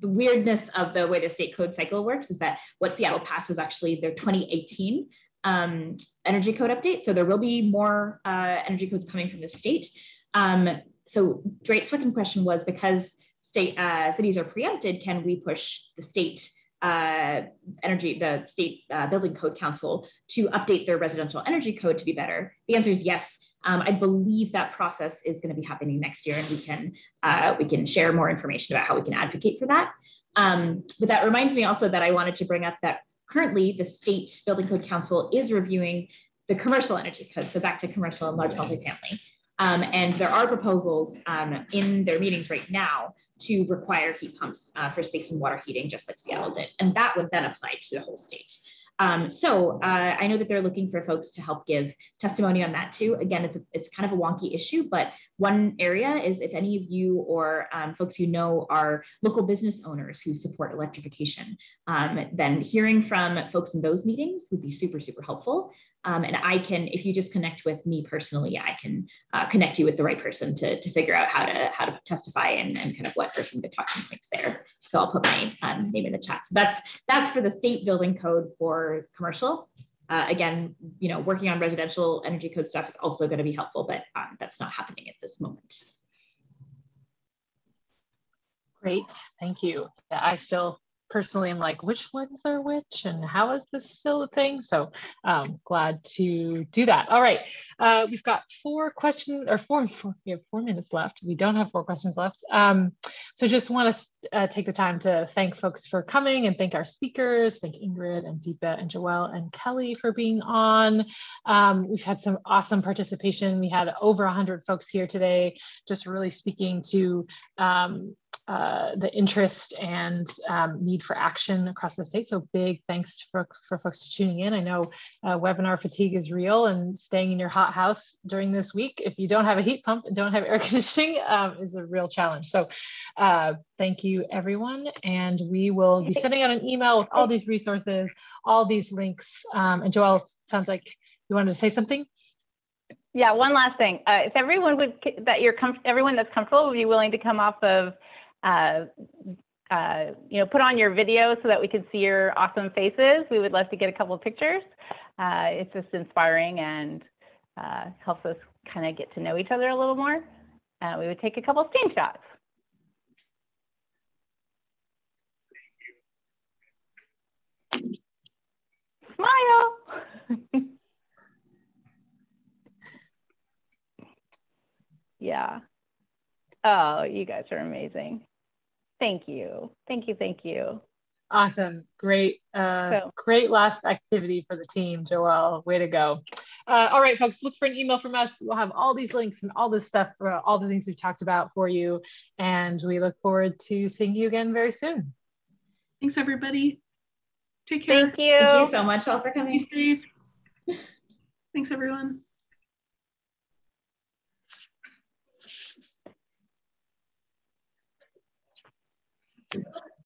the weirdness of the way the state code cycle works is that what Seattle passed was actually their 2018 um, energy code update. So there will be more uh, energy codes coming from the state. Um, so Drake's second question was because state uh, cities are preempted, can we push the state uh, energy, the state uh, building code council to update their residential energy code to be better? The answer is yes. Um, I believe that process is going to be happening next year, and we can uh, we can share more information about how we can advocate for that. Um, but that reminds me also that I wanted to bring up that currently the state building code council is reviewing the commercial energy code. So back to commercial and large multifamily. Um, and there are proposals um, in their meetings right now to require heat pumps uh, for space and water heating, just like Seattle did. And that would then apply to the whole state. Um, so uh, I know that they're looking for folks to help give testimony on that too. Again, it's a, it's kind of a wonky issue, but one area is if any of you or um, folks you know are local business owners who support electrification, um, then hearing from folks in those meetings would be super, super helpful. Um, and I can, if you just connect with me personally, I can uh, connect you with the right person to, to figure out how to how to testify and, and kind of what person the talking points there. So I'll put my um, name in the chat. So that's that's for the state building code for commercial. Uh, again, you know, working on residential energy code stuff is also going to be helpful, but um, that's not happening at this moment. Great, thank you. I still personally am like, which ones are which and how is this still a thing? So um, glad to do that. All right, uh, we've got four questions or four, four, we have four minutes left. We don't have four questions left. Um, so just want to uh, take the time to thank folks for coming and thank our speakers, thank Ingrid and Deepa and Joelle and Kelly for being on. Um, we've had some awesome participation. We had over 100 folks here today, just really speaking to um, uh, the interest and um, need for action across the state. So big thanks for, for folks tuning in. I know uh, webinar fatigue is real and staying in your hot house during this week, if you don't have a heat pump and don't have air conditioning um, is a real challenge. So uh, thank you everyone. And we will be sending out an email with all these resources, all these links. Um, and Joelle, sounds like you wanted to say something? Yeah, one last thing. Uh, if everyone would that you're everyone that's comfortable would be willing to come off of uh, uh, you know, put on your video so that we can see your awesome faces. We would love to get a couple of pictures. Uh, it's just inspiring and uh, helps us kind of get to know each other a little more. Uh, we would take a couple of screenshots. Smile. yeah. Oh, you guys are amazing. Thank you. Thank you. Thank you. Awesome. Great. Uh, so, great last activity for the team, Joelle. Way to go. Uh, all right, folks, look for an email from us. We'll have all these links and all this stuff, for all the things we've talked about for you. And we look forward to seeing you again very soon. Thanks, everybody. Take care. Thank you. Thank you so much all for coming. Be safe. Thanks, everyone.